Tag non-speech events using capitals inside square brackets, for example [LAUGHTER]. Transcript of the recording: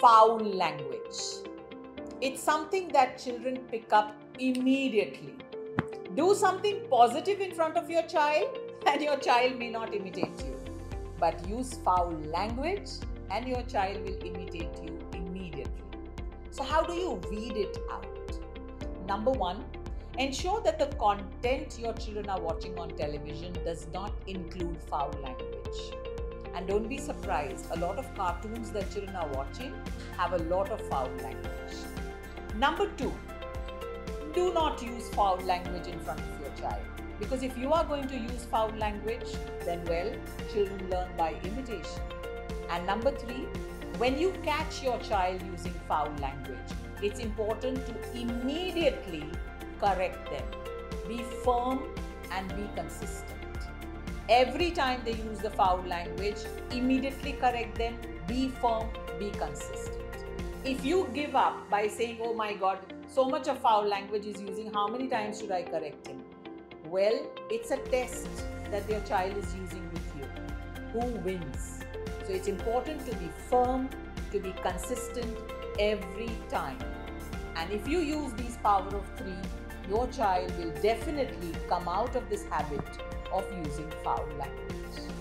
foul language. It's something that children pick up immediately. Do something positive in front of your child, [LAUGHS] and your child may not imitate you. But use foul language, and your child will imitate you immediately. So, how do you weed it out? Number one, ensure that the content your children are watching on television does not include foul language. And don't be surprised, a lot of cartoons that children are watching have a lot of foul language. Number two, do not use foul language in front of your child. Because if you are going to use foul language, then well, children learn by imitation. And number three, when you catch your child using foul language, it's important to immediately correct them. Be firm and be consistent. Every time they use the foul language, immediately correct them. Be firm, be consistent. If you give up by saying, Oh my god, so much of foul language is using, how many times should I correct him? Well, it's a test that your child is using with you. Who wins? So it's important to be firm, to be consistent every time. And if you use these power of three, your child will definitely come out of this habit of using foul language.